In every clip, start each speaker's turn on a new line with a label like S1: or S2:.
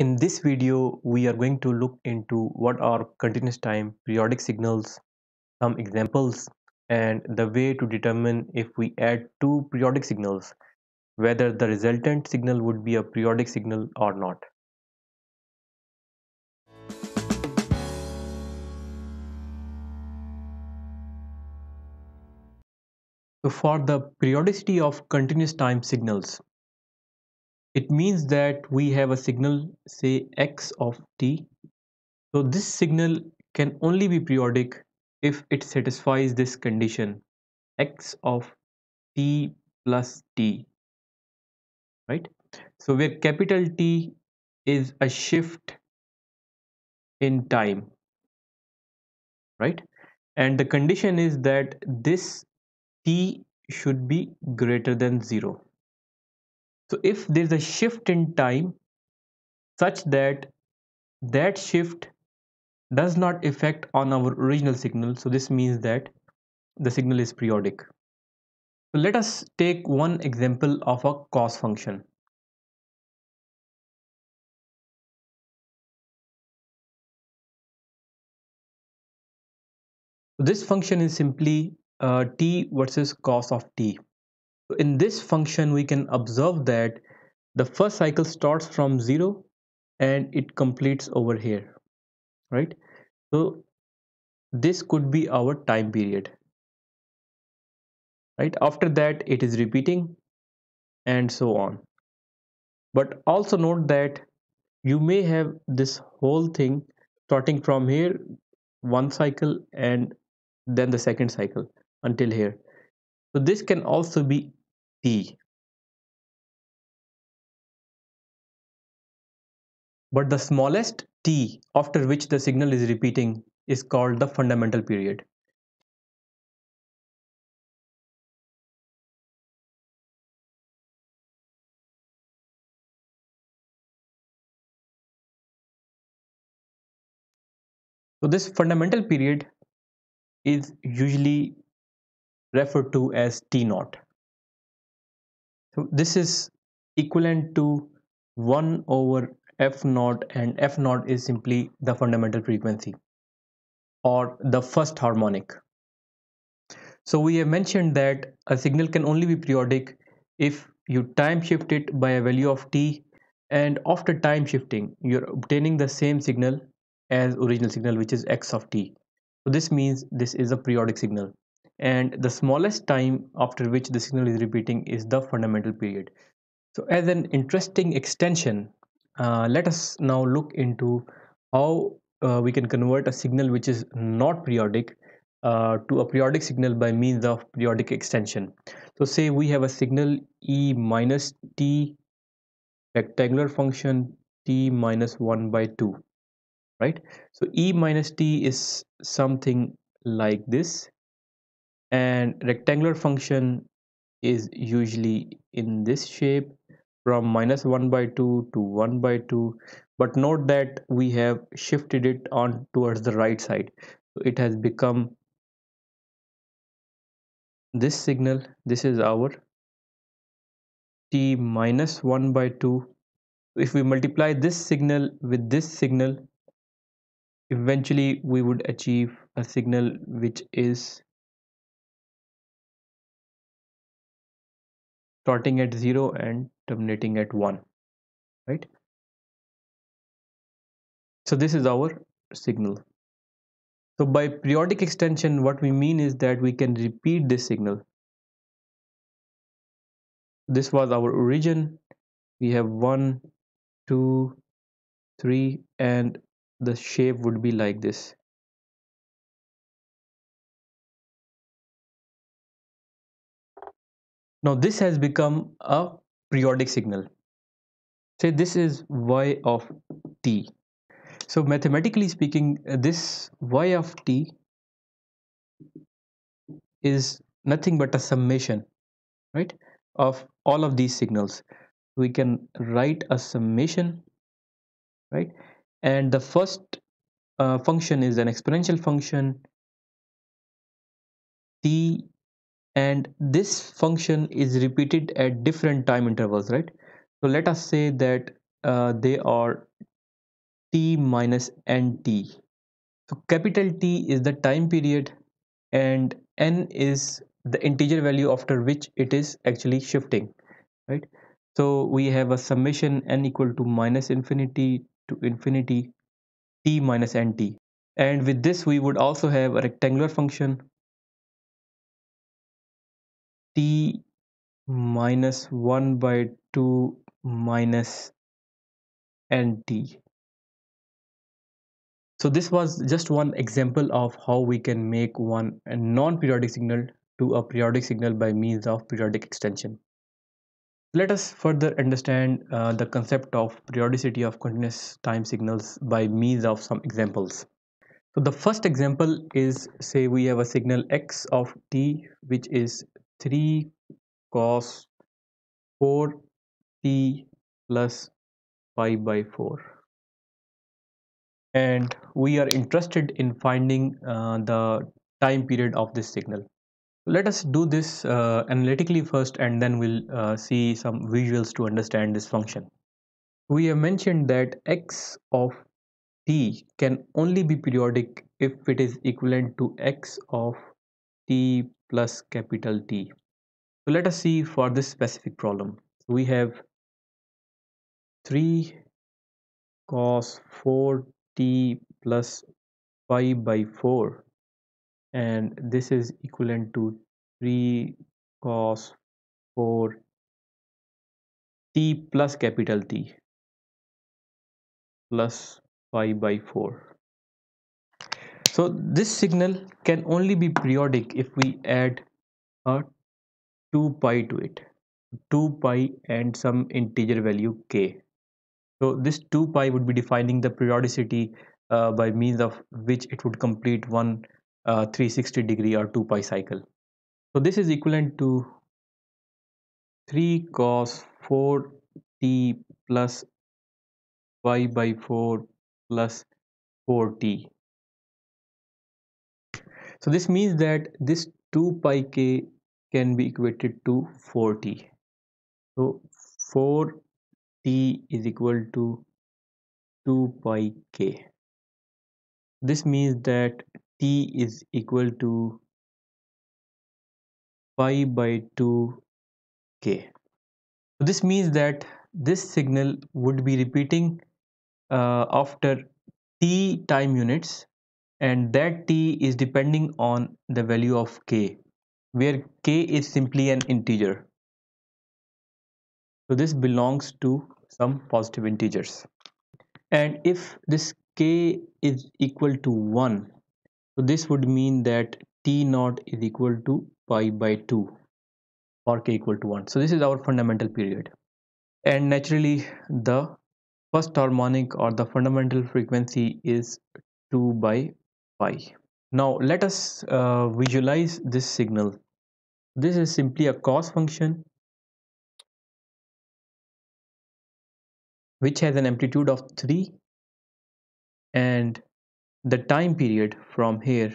S1: In this video, we are going to look into what are continuous time periodic signals, some examples, and the way to determine if we add two periodic signals, whether the resultant signal would be a periodic signal or not. So for the periodicity of continuous time signals, it means that we have a signal say x of t. So this signal can only be periodic if it satisfies this condition x of t plus t right? So where capital T is a shift in time right? And the condition is that this t should be greater than 0 so if there's a shift in time such that that shift does not affect on our original signal so this means that the signal is periodic. So let us take one example of a cos function. This function is simply uh, t versus cos of t in this function we can observe that the first cycle starts from 0 and it completes over here right? So this could be our time period right? After that it is repeating and so on. But also note that you may have this whole thing starting from here one cycle and then the second cycle until here. So this can also be but the smallest t after which the signal is repeating is called the fundamental period. So this fundamental period is usually referred to as T naught. So this is equivalent to 1 over f naught and f naught is simply the fundamental frequency or the first harmonic. So we have mentioned that a signal can only be periodic if you time shift it by a value of t and after time shifting you're obtaining the same signal as original signal which is x of t. So this means this is a periodic signal and the smallest time after which the signal is repeating is the fundamental period. So as an interesting extension uh, let us now look into how uh, we can convert a signal which is not periodic uh, to a periodic signal by means of periodic extension. So say we have a signal e minus t rectangular function t minus 1 by 2 right so e minus t is something like this and rectangular function is usually in this shape from minus 1 by 2 to 1 by 2 but note that we have shifted it on towards the right side. It has become this signal. This is our t minus 1 by 2 if we multiply this signal with this signal eventually we would achieve a signal which is starting at 0 and terminating at 1 right? So this is our signal. So by periodic extension what we mean is that we can repeat this signal. This was our origin. We have one two three and the shape would be like this now this has become a periodic signal. Say this is y of t. So mathematically speaking this y of t is nothing but a summation right of all of these signals. We can write a summation right and the first uh, function is an exponential function t and this function is repeated at different time intervals right so let us say that uh, they are t minus nt. So capital T is the time period and n is the integer value after which it is actually shifting, right? So we have a summation n equal to minus infinity to infinity t minus nt. And with this we would also have a rectangular function t minus 1 by 2 minus nt. So this was just one example of how we can make one non-periodic signal to a periodic signal by means of periodic extension. Let us further understand uh, the concept of periodicity of continuous time signals by means of some examples. So the first example is say we have a signal x of t which is 3 cos 4 t plus pi by 4 and we are interested in finding uh, the time period of this signal. Let us do this uh, analytically first and then we'll uh, see some visuals to understand this function. We have mentioned that x of t can only be periodic if it is equivalent to x of t plus capital T. So let us see for this specific problem. We have 3 cos 4 t plus pi by 4 and this is equivalent to 3 cos 4 t plus capital T plus pi by 4 so this signal can only be periodic if we add a 2 pi to it 2 pi and some integer value k so this 2 pi would be defining the periodicity uh, by means of which it would complete one uh, 360 degree or 2 pi cycle. So this is equivalent to 3 cos 4 t plus pi by 4 plus 4t. So this means that this 2 pi k can be equated to 4t. So 4 t is equal to 2 pi k this means that t is equal to pi by 2 k So this means that this signal would be repeating uh, after t time units and that t is depending on the value of k where k is simply an integer. So this belongs to some positive integers. And if this k is equal to 1 so this would mean that t naught is equal to pi by 2 or k equal to 1 so this is our fundamental period. And naturally the first harmonic or the fundamental frequency is 2 by pi now let us uh, visualize this signal. This is simply a cos function which has an amplitude of 3 and the time period from here.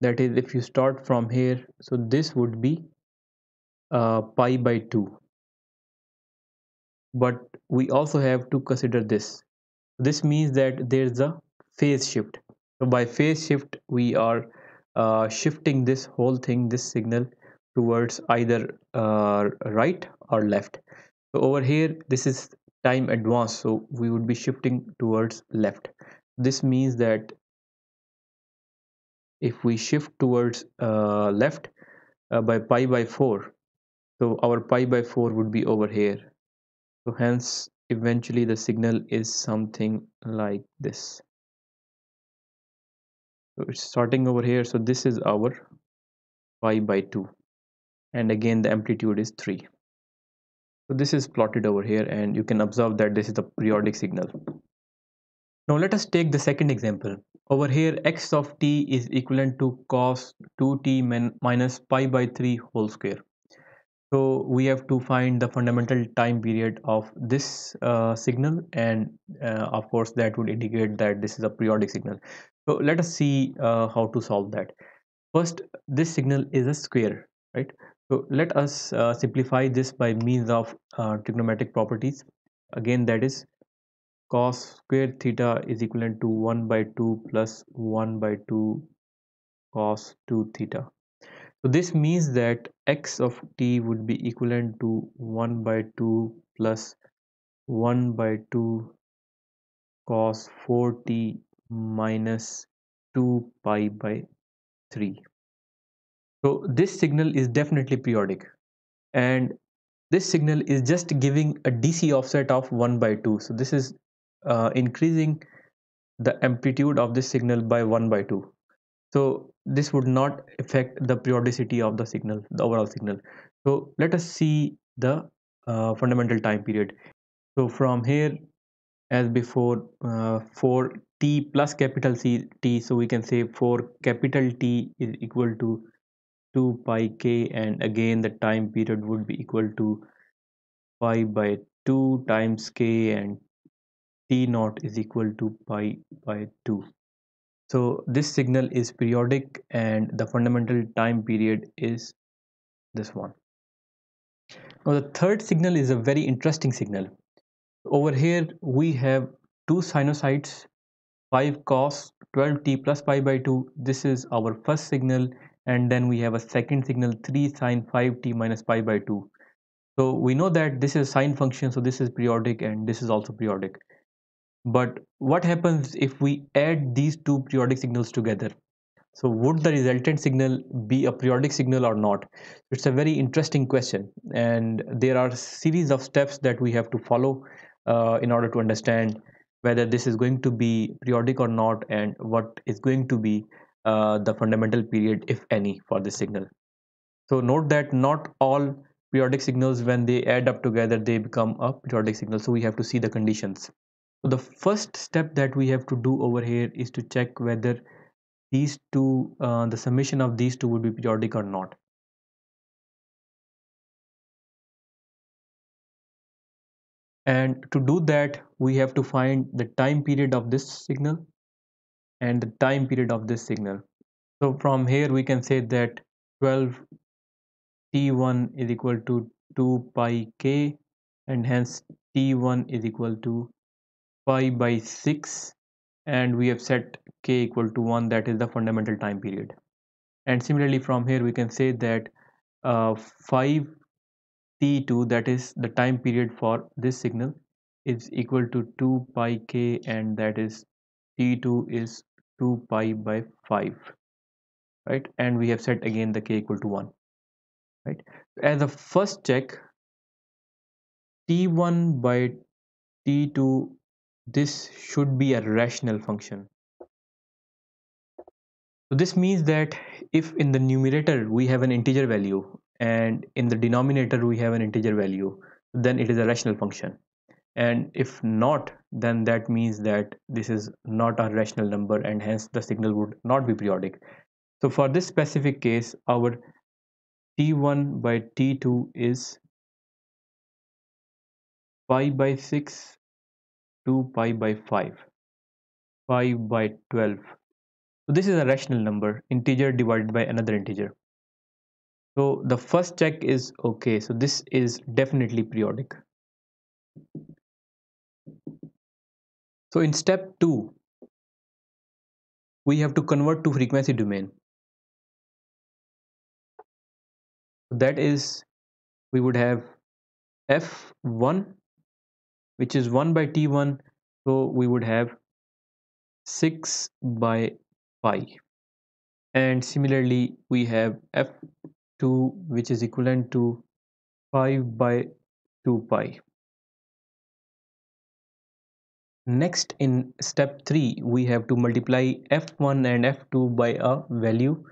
S1: That is if you start from here so this would be uh, pi by 2 but we also have to consider this. This means that there's a phase shift so by phase shift we are uh, shifting this whole thing this signal towards either uh, right or left. So over here this is time advance so we would be shifting towards left. This means that if we shift towards uh, left uh, by pi by 4 so our pi by 4 would be over here. So hence eventually the signal is something like this so it's starting over here. So this is our pi by 2 and again the amplitude is 3 so this is plotted over here and you can observe that this is the periodic signal. Now let us take the second example. Over here x of t is equivalent to cos 2t minus pi by 3 whole square. So we have to find the fundamental time period of this uh, signal and uh, of course that would indicate that this is a periodic signal so let us see uh, how to solve that. First this signal is a square right? So let us uh, simplify this by means of uh, trigonometric properties. Again, that is cos square theta is equivalent to 1 by 2 plus 1 by 2 cos 2 theta. So this means that x of t would be equivalent to 1 by 2 plus 1 by 2 cos 4t minus 2 pi by 3 so this signal is definitely periodic. And this signal is just giving a DC offset of 1 by 2 so this is uh, increasing the amplitude of this signal by 1 by 2 so this would not affect the periodicity of the signal the overall signal. So let us see the uh, fundamental time period. So from here as before uh, for t plus capital c t so we can say for capital t is equal to 2 pi k and again the time period would be equal to pi by 2 times k and t naught is equal to pi by 2 so this signal is periodic and the fundamental time period is this one. Now the third signal is a very interesting signal. Over here we have two sinusoids 5 cos 12t plus pi by 2 this is our first signal. And then we have a second signal 3 sine 5t minus pi by 2 so we know that this is a sine function. So this is periodic and this is also periodic. But what happens if we add these two periodic signals together? So would the resultant signal be a periodic signal or not? It's a very interesting question. And there are series of steps that we have to follow uh, in order to understand whether this is going to be periodic or not and what is going to be uh, the fundamental period if any for this signal. So note that not all periodic signals when they add up together they become a periodic signal. So we have to see the conditions. So the first step that we have to do over here is to check whether these two uh, the summation of these two would be periodic or not and to do that we have to find the time period of this signal and the time period of this signal. So from here we can say that 12 t1 is equal to 2 pi k and hence t1 is equal to pi by 6 and we have set k equal to 1 that is the fundamental time period. And similarly from here we can say that uh, 5 t2 that is the time period for this signal is equal to 2 pi k and that is t2 is 2 pi by 5 right? And we have set again the k equal to 1 right? As a first check t1 by t2 this should be a rational function. So this means that if in the numerator we have an integer value and in the denominator we have an integer value then it is a rational function. And if not then that means that this is not a rational number and hence the signal would not be periodic. So for this specific case our t1 by t2 is pi by 6 2 pi by 5 5 by 12 so this is a rational number integer divided by another integer so the first check is okay so this is definitely periodic So in step 2, we have to convert to frequency domain. That is, we would have f1, which is 1 by t1. So we would have 6 by pi. And similarly, we have f2, which is equivalent to 5 by 2 pi. Next in step 3 we have to multiply f1 and f2 by a value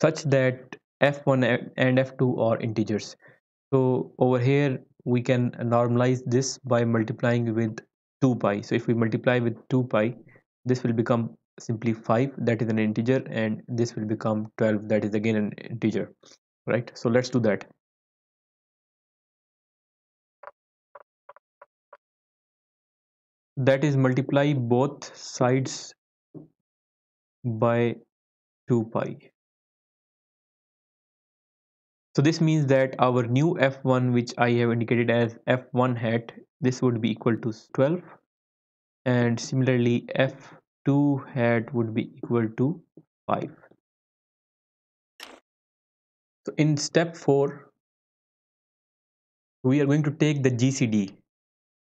S1: such that f1 and f2 are integers. So over here we can normalize this by multiplying with 2 pi. So if we multiply with 2 pi this will become simply 5 that is an integer and this will become 12 that is again an integer right? So let's do that. That is multiply both sides by 2 pi. So this means that our new f1 which I have indicated as f1 hat this would be equal to 12 and similarly f2 hat would be equal to 5 so in step 4 we are going to take the GCD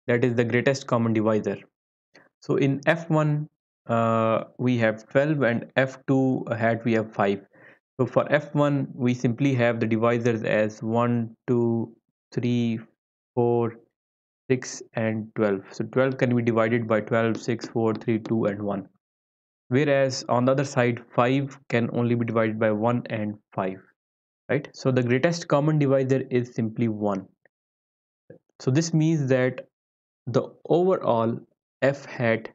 S1: that is the greatest common divisor. So in f1 uh, we have 12 and f2 hat we have 5 so for f1 we simply have the divisors as 1 2 3 4 6 and 12 so 12 can be divided by 12 6 4 3 2 and 1 whereas on the other side 5 can only be divided by 1 and 5 right so the greatest common divisor is simply 1 so this means that the overall f hat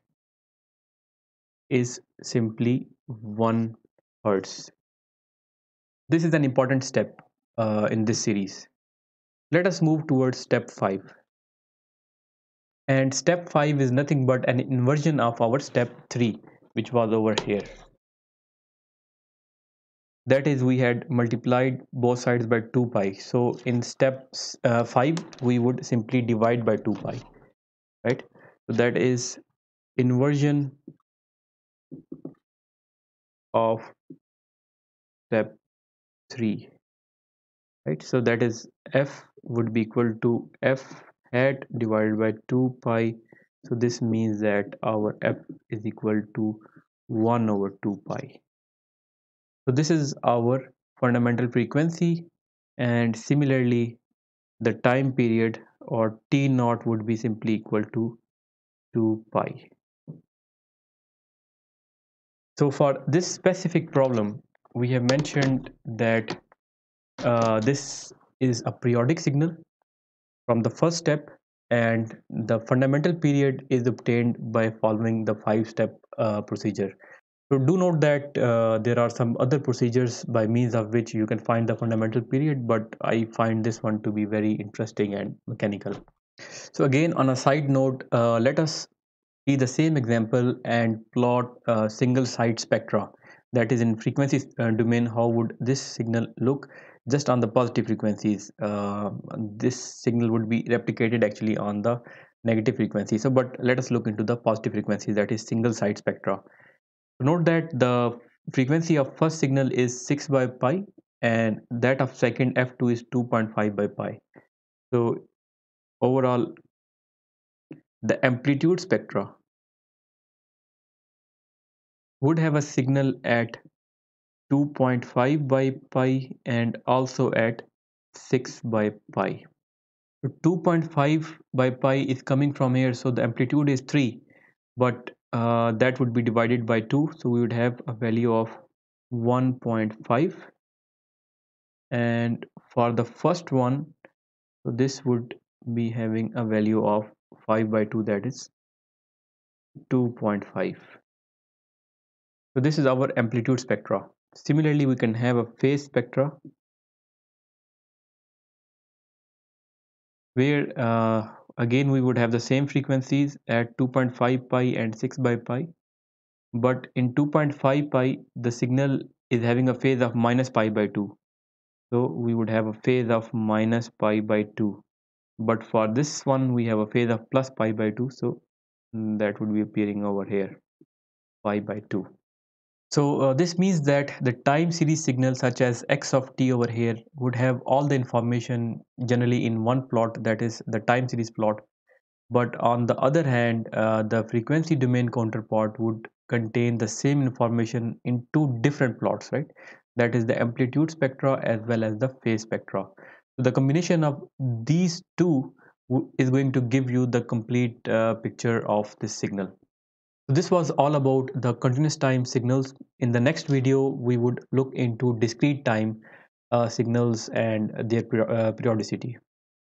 S1: is simply 1 hertz. This is an important step uh, in this series. Let us move towards step 5. And step 5 is nothing but an inversion of our step 3 which was over here. That is we had multiplied both sides by 2 pi. So in step uh, 5 we would simply divide by 2 pi. Right. So that is inversion of step 3 right so that is f would be equal to f hat divided by 2 pi so this means that our f is equal to 1 over 2 pi so this is our fundamental frequency and similarly the time period or t naught would be simply equal to 2 pi so for this specific problem, we have mentioned that uh, this is a periodic signal from the first step and the fundamental period is obtained by following the five step uh, procedure. So do note that uh, there are some other procedures by means of which you can find the fundamental period, but I find this one to be very interesting and mechanical. So again, on a side note, uh, let us see the same example and plot a single side spectra that is in frequency uh, domain. How would this signal look? Just on the positive frequencies uh, this signal would be replicated actually on the negative frequency. So but let us look into the positive frequency that is single side spectra note that the frequency of first signal is 6 by pi and that of second f2 is 2.5 by pi so overall the amplitude spectra would have a signal at 2.5 by pi and also at 6 by pi. So 2.5 by pi is coming from here so the amplitude is 3 but uh, that would be divided by 2 so we would have a value of 1.5 and for the first one so this would be having a value of 5 by 2 that is 2.5 so this is our amplitude spectra. Similarly we can have a phase spectra where uh, again we would have the same frequencies at 2.5 pi and 6 by pi but in 2.5 pi the signal is having a phase of minus pi by 2 so we would have a phase of minus pi by 2 but for this one we have a phase of plus pi by 2 so mm, that would be appearing over here pi by 2 so uh, this means that the time series signal such as x of t over here would have all the information generally in one plot that is the time series plot. But on the other hand uh, the frequency domain counterpart would contain the same information in two different plots right? That is the amplitude spectra as well as the phase spectra. So the combination of these two is going to give you the complete uh, picture of this signal. This was all about the continuous time signals. In the next video, we would look into discrete time uh, signals and their uh, periodicity.